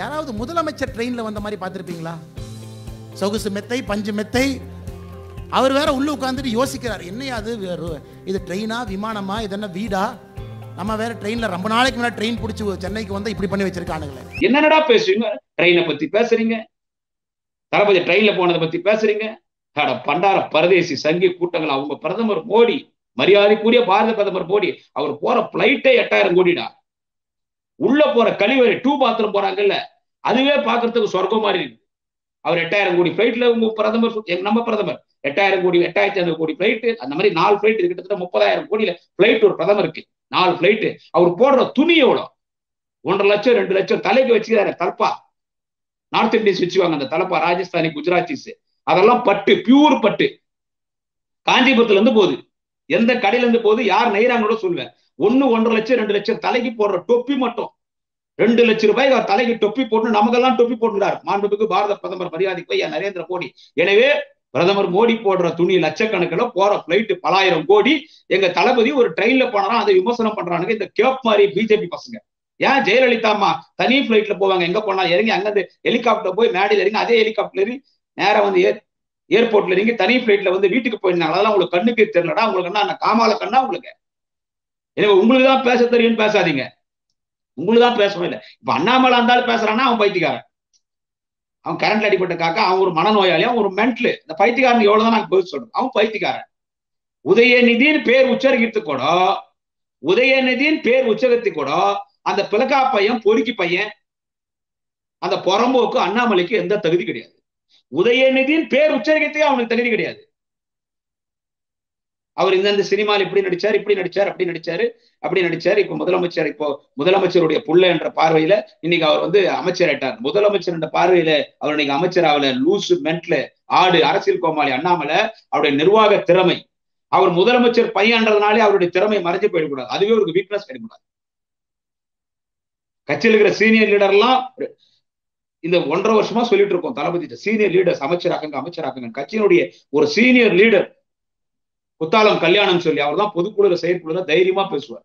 யாராவது முதலமைச்சர் ட்ரெயினில் வந்த மாதிரி பார்த்துருப்பீங்களா? சொகுசு மெத்தை பஞ்சு மெத்தை. அவர் வேற உள்ளே உட்காந்துட்டு யோசிக்கிறார் என்னையா அது? வேறு- இது ட்ரெயினா விமானமா? இது என்ன வீடா? நம்ம வேற ட்ரெயின்ல ரொம்ப நாளைக்கு முன்னாடி ட்ரெயின் பிடிச்சி சென்னைக்கு வந்து இப்படி பண்ணி வச்சிருக்கானுங்களே. என்னடா பேசுவீங்க ட்ரெயினை பத்தி பேசுறீங்க? தளபதி ட்ரெயின்ல போனதை பத்தி பேசுறீங்க? பண்டார பரதேசி சங்கி கூட்டங்கள் அவங்க பிரதமர் மோடி மரியாதைக்குரிய பாரத பிரதமர் மோடி அவர் போற பிளைட்டே எட்டாயிரம் கோடிடா. உள்ள போற கழிவறை டூ பாத்ரூம் போறாங்கல்ல அதுவே பாக்குறதுக்கு சொர்க்கம் மாதிரி இருக்கு. அவர் எட்டாயிரம் கோடி ஃபிளைட்ல உங்க பிரதமர் நம்ம பிரதமர் எட்டாயிரம் கோடி எட்டாயிரத்தி ஐநூறு கோடி ஃபிளைட் அந்த மாதிரி நாலு ஃபிளைட் கிட்டத்தட்ட முப்பதாயிரம் கோடியில ஃபிளைட் ஒரு பிரதமருக்கு நாலு ஃபிளைட் அவர் போடுற துணி எவ்வளோ? ஒன்றரை லட்சம் ரெண்டு லட்சம் தலைக்கு வச்சுக்கிறாரு தல்பா நார்த் இண்டீஸ் வச்சுவாங்க அந்த தலப்பா ராஜஸ்தானி குஜராத்திஸ் அதெல்லாம் பட்டு பியூர் பட்டு. காஞ்சிபுரத்துல இருந்து போகுது. எந்த கடையில இருந்து போகுது? யார் நெய்றாங்களோ சொல்லுவேன். ஒன்னு ஒன்றரை லட்சம் ரெண்டு லட்சம் தலைக்கு போடுற தொப்பி மட்டும். ரெண்டு லட்சம் ரூபாய் அவர் தலைக்கு டொப்பி போட்டு நமக்கெல்லாம் டொப்பி போட்டுக்கிறார் மாண்புமிகு பாரத பிரதமர் மரியாதைக்கு ஐயா நரேந்திர மோடி. எனவே பிரதமர் மோடி போடுற துணி லட்சக்கணக்கில் போற பிளைட் பலாயிரம் கோடி. எங்க தளபதி ஒரு ட்ரெயின்ல போனா அதை விமர்சனம் பண்றானுங்க. இந்த கேப் மாதிரி பிஜேபி பசங்க. ஏன் ஜெயலலிதா அம்மா தனி பிளைட்ல போவாங்க? எங்க போனா? இறங்கி அங்கிருந்து ஹெலிகாப்டர் போய் மேடையில் இறங்கி அதே ஹெலிகாப்டர் ஏறி நேரா வந்து ஏர் ஏர்போர்ட்ல இறங்கி தனி பிளைட்ல வந்து வீட்டுக்கு போயிருந்தாங்க. அதெல்லாம் உங்களுக்கு கண்ணுக்கு தெரியலடா. உங்களுக்கு என்ன காமால கண்ணா உங்களுக்கு? எனவே உங்களுக்கு தான் பேச தெரியும்னு பேசாதீங்க. உங்களுக்கு தான் பேசவே இல்லை. இப்ப அண்ணாமலை இருந்தாலும் பேசுறான்னா அவன் பைத்தியக்காரன். அவன் கரண்ட்ல அடிப்பட்ட காக்கா அவன் ஒரு மனநோயாளி அவன் ஒரு மென்டல் இந்த பைத்தியக்காரன் எவ்வளவுதான் நாங்க பதில் சொல்றோம் அவன் பைத்தியக்காரன். உதயநிதியின் பேர் உச்சரிக்கிறது கூட உதயநிதியின் பேர் உச்சரித்து கூட அந்த பிளக்கா பையன் பொறுக்கி பையன் அந்த புறம்போக்கு அண்ணாமலைக்கு எந்த தகுதி கிடையாது. உதயநிதியின் பேர் உச்சரிக்கிறதுக்கே அவனுக்கு தகுதி கிடையாது. அவர் இந்தந்த சினிமாவில் இப்படி நடிச்சார் இப்படி நடிச்சார் அப்படி நடிச்சாரு அப்படி நடிச்சார். இப்போ முதலமைச்சர் இப்போ முதலமைச்சருடைய புள்ள என்ற பார்வையில இன்னைக்கு அவர் வந்து அமைச்சர் ஆயிட்டார் முதலமைச்சர் என்ற பார்வையில அவர் இன்னைக்கு அமைச்சர் ஆகல லூசு மென்ட்ல ஆடு அரசியல் கோமாளி அண்ணாமலை அவருடைய நிர்வாக திறமை. அவர் முதலமைச்சர் பையன்றதுனாலே அவருடைய திறமை மறைஞ்சு போயிடக்கூடாது. அதுவே அவருக்கு வீக்னஸ் ஆயிடக்கூடாது கட்சியில் இருக்கிற சீனியர் லீடர்லாம் இந்த ஒன்றரை வருஷமா சொல்லிட்டு இருக்கோம் தளபதி சீனியர் லீடர்ஸ் அமைச்சராக்குங்க அமைச்சராக்குங்க கட்சியினுடைய ஒரு சீனியர் லீடர் குத்தாலம் கல்யாணம் சொல்லி அவர் தான் பொதுக்குழுல செயற்குழுல தைரியமா பேசுவார்.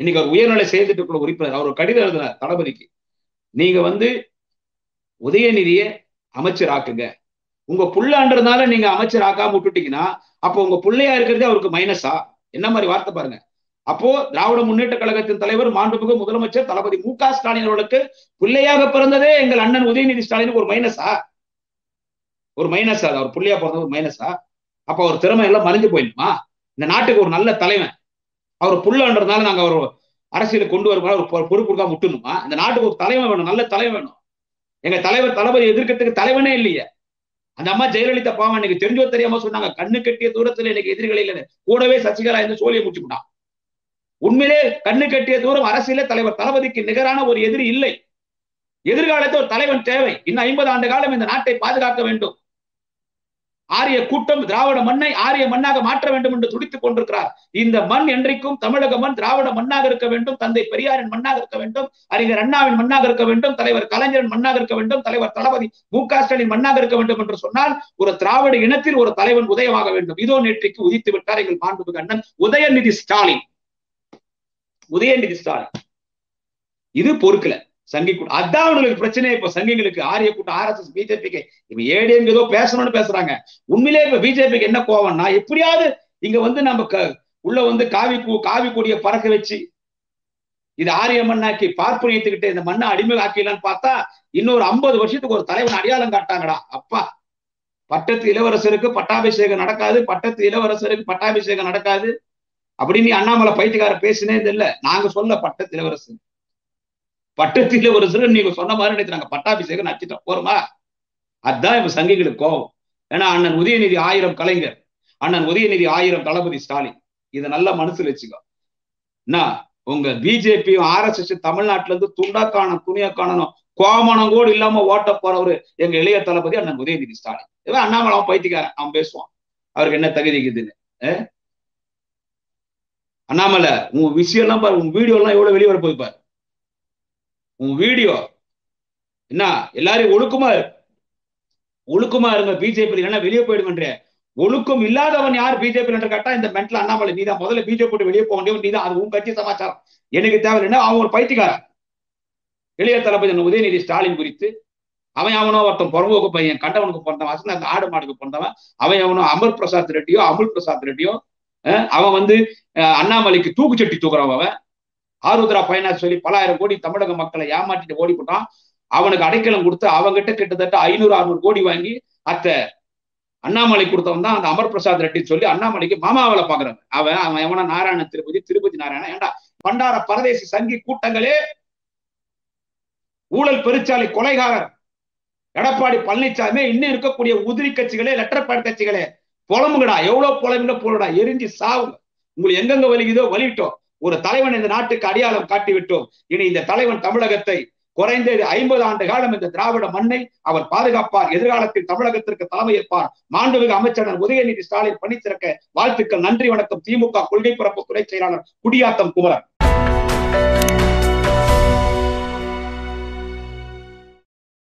இன்னைக்கு அவர் உயர்நிலை செயல்திட்டக்குழு உறுப்பினர் அவர் கடிதம் எழுதினார் தளபதிக்கு. நீங்க வந்து உதயநிதியை அமைச்சர் ஆக்குங்க உங்க புள்ளான்றதுனால நீங்க அமைச்சர் ஆக்காம விட்டுட்டீங்கன்னா அப்போ உங்க பிள்ளையா இருக்கிறதே அவருக்கு மைனஸா என்ன மாதிரி வார்த்தை பாருங்க. அப்போ திராவிட முன்னேற்ற கழகத்தின் தலைவர் மாண்புமிகு முதலமைச்சர் தளபதி மு க ஸ்டாலின் அவர்களுக்கு பிள்ளையாக பிறந்ததே எங்கள் அண்ணன் உதயநிதி ஸ்டாலின் ஒரு மைனஸா ஒரு மைனஸா அவர் பிள்ளையா பிறந்தது ஒரு மைனஸா அப்ப அவர் திறமை எல்லாம் மறைஞ்சு போயிடுமா? இந்த நாட்டுக்கு ஒரு நல்ல தலைவன். அவர் புள்ளன்றதுனால நாங்க அவர் அரசியலுக்கு கொண்டு வரும்போது அவர் பொறுப்பு கொடுக்காம விட்டுணுமா இந்த நாட்டுக்கு ஒரு தலைவன் வேணும் நல்ல தலைவன் வேணும். எங்க தலைவர் தளபதி எதிர்க்கிறதுக்கு தலைவனே இல்லையே. அந்த அம்மா ஜெயலலிதா பாவம் இன்னைக்கு தெரிஞ்சோ தெரியாம சொன்னாங்க கண்ணு கட்டிய தூரத்துல எனக்கு எதிரிகள் இல்லை கூடவே சசிகலா என்று சோழியை முடிச்சுக்கிட்டான் உண்மையிலே கண்ணு கட்டிய தூரம் அரசியல தலைவர் தளபதிக்கு நிகரான ஒரு எதிரி இல்லை. எதிர்காலத்தில் ஒரு தலைவன் தேவை. இன்னும் ஐம்பது ஆண்டு காலம் இந்த நாட்டை பாதுகாக்க வேண்டும். ஆரிய கூட்டம் திராவிட மண்ணை ஆரிய மண்ணாக மாற்ற வேண்டும் என்று துடித்துக் கொண்டிருக்கிறார். இந்த மண் என்றைக்கும் தமிழக மண் திராவிட மண்ணாக இருக்க வேண்டும் தந்தை பெரியாரின் மண்ணாக இருக்க வேண்டும் அறிஞர் அண்ணாவின் மண்ணாக இருக்க வேண்டும் தலைவர் கலைஞரின் மண்ணாக இருக்க வேண்டும் தலைவர் தளபதி மு க ஸ்டாலின் மண்ணாக இருக்க வேண்டும் என்று சொன்னால் ஒரு திராவிட இனத்தில் ஒரு தலைவன் உதயமாக வேண்டும். இதோ நேற்றைக்கு உதித்து விட்டார் எங்கள் மாண்புமிகு அண்ணன் உதயநிதி ஸ்டாலின். உதயநிதி ஸ்டாலின். இது பொறுக்கல. சங்கி கூட்டம் அதான் அவங்களுக்கு பிரச்சனை இப்ப சங்கிகளுக்கு ஆரிய கூட்டம் ஆர் எஸ் எஸ் பிஜேபிக்கு இப்ப ஏடிஎம்க்கு ஏதோ பேசணும்னு பேசுறாங்க. உண்மையிலே இப்ப பிஜேபிக்கு என்ன கோவம்னா எப்படியாவது இங்க வந்து நம்ம உள்ள வந்து காவி பூ காவி கொடிய பறக்க வச்சு இது ஆரிய மண்ணாக்கி பார்ப்பனியத்துக்கிட்ட இந்த மண்ணை அடிமை ஆக்கிடலான்னு பார்த்தா இன்னொரு ஐம்பது வருஷத்துக்கு ஒரு தலைவன் அடையாளம் காட்டாங்கடா. அப்பா பட்டத்து இளவரசருக்கு பட்டாபிஷேகம் நடக்காது பட்டத்து இளவரசருக்கு பட்டாபிஷேகம் நடக்காது. அப்படின்னு அண்ணாமலை பைத்தியக்கார பேசினே இல்ல. நாங்க சொல்ல பட்டத்து இளவரசர். பட்டத்திலே ஒரு சிறு நீங்க சொன்ன மாதிரி நாங்க பட்டாபிஷேகம் நடிச்சிட்டோம் போறோமா? அதுதான் இப்ப சங்கிகளுக்கு கோபம். ஏன்னா அண்ணன் உதயநிதி ஆயிரம் கலைஞர். அண்ணன் உதயநிதி ஆயிரம் தளபதி ஸ்டாலின். இதை நல்லா மனசுல வச்சுக்கோ. என்ன? உங்க பிஜேபியும் ஆர் எஸ் எஸ் தமிழ்நாட்டுல இருந்து துண்டா காணும் துணியா காணணும் கோமணம் கூட இல்லாம ஓட்ட போறவரு எங்க இளைய தளபதி அண்ணன் உதயநிதி ஸ்டாலின். இவன் அண்ணாமலை அவன் பைத்திக்காரன் அவன் பேசுவான். அவருக்கு என்ன தகுதி இருக்குதுன்னு அண்ணாமலை உன் விஷயம் எல்லாம் பாரு உன் வீடியோ எல்லாம் எவ்வளவு வெளியே வர போய் பாரு. உன் வீடியோ. என்ன? எல்லாரையும் ஒழுக்குமா ஒழுக்கமா இருங்க பிஜேபி இல்லைன்னா வெளியே போயிடுங்கன்ற ஒழுக்கம் இல்லாதவன் யார் பிஜேபி என்று கேட்டா இந்த மென்டல் அண்ணாமலை நீ தான் முதல்ல பிஜேபி போட்டு வெளியே போக வேண்டியவன் நீதான் அது உன் கட்சி சமாச்சாரம். எனக்கு தேவையில்லைன்னா அவன் ஒரு பைத்தியக்காரன். இளைய தளபதி உதயநிதி ஸ்டாலின் குறித்து அவன் அவனோ ஒருத்தன் புறம்போக்கு பையன் கண்டவனுக்கு பிறந்தவன் அந்த ஆடு மாடுக்கு பிறந்தவன் அவன் அவனோ அமர் பிரசாத் ரெட்டியோ அமுல் பிரசாத் ரெட்டியோ அவன் வந்து அண்ணாமலைக்கு தூக்குச்சட்டி தூக்குறவன் அவன். ஆருத்ரா பைனான்ஸ் சொல்லி பலாயிரம் கோடி தமிழக மக்களை ஏமாற்றிட்டு ஓடி போட்டான் அவனுக்கு அடைக்கலம் கொடுத்து அவங்கிட்ட கிட்டத்தட்ட ஐநூறு அறுநூறு கோடி வாங்கி அத்த அண்ணாமலை கொடுத்தவன் தான் அந்த அமர் பிரசாத் ரெட்டின்னு சொல்லி அண்ணாமலைக்கு மாமாவில பாக்குறாங்க அவன் அவன் எவனா நாராயண திருப்பதி திருப்பதி நாராயணன் ஏண்டா? பண்டார பரதேசி சங்கி கூட்டங்களே ஊழல் பெருச்சாலை கொலைகாரர். எடப்பாடி பழனிசாமி இன்னும் இருக்கக்கூடிய உதிரி கட்சிகளே லெட்டர் பேட் கட்சிகளே. புலம்புங்கடா எவ்வளவு புலம்புல போலடா எரிஞ்சு சாவுங்க. உங்களுக்கு எங்கெங்க வலிக்குதோ வலிட்டோம். ஒரு தலைவன் இந்த நாட்டுக்கு அடையாளம் காட்டி விட்டோம் இனி இந்த தலைவன் தமிழகத்தை குறைந்தது ஐம்பது ஆண்டு காலம் இந்த திராவிட மண்ணை அவர் பாதுகாப்பார். எதிர்காலத்தில் தமிழகத்திற்கு தலைமையேற்பார் மாண்புமிகு அமைச்சர் உதயநிதி ஸ்டாலின் பணி திறக்க வாழ்த்துக்கள் நன்றி வணக்கம். திமுக கொள்கை பரப்பு துறை செயலாளர் குடியாத்தம் குமரன்.